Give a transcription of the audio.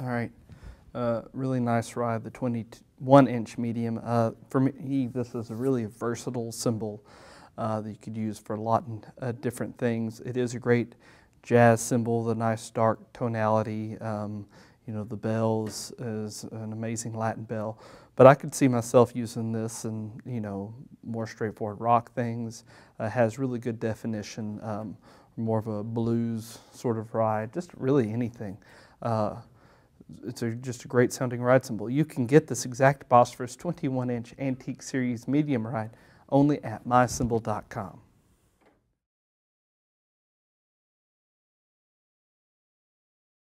All right. Uh, really nice ride, the 21 inch medium. Uh, for me, this is a really versatile cymbal uh, that you could use for a lot of uh, different things. It is a great jazz cymbal, the nice dark tonality. Um, you know, the bells is, an amazing Latin bell. But I could see myself using this in, you know, more straightforward rock things. Uh, has really good definition, um, more of a blues sort of ride, just really anything. Uh, it's a, just a great sounding ride cymbal. You can get this exact Bosphorus 21 inch Antique Series medium ride only at mycymbal.com.